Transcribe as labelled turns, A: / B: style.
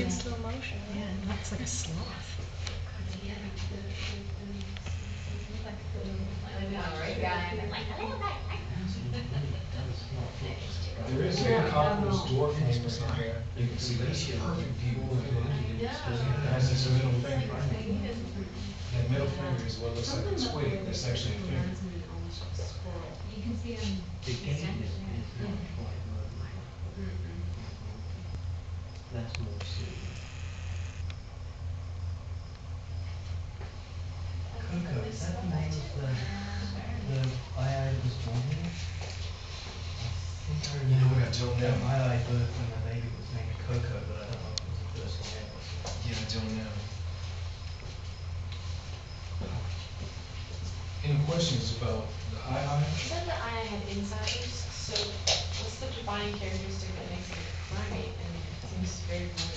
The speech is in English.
A: in slow motion. Yeah, it looks like a sloth.
B: There is
C: a copper's door frame on there, you can see that's perfect view.
D: That's
B: his middle
C: finger. That middle finger is what looks like a twig, that's actually a finger.
A: You can see them.
B: That's more serious.
D: Coco, is that the name of the, the
B: aye-aye that was born here? I think I remember yeah, I don't know. my aye-aye birth when the baby was named Coco, but I don't know if it was the first one ever. Yeah,
E: I don't know.
C: Any questions about the aye-aye? You
D: said the aye-aye had incisors, so what's the defining characteristic of Thank you.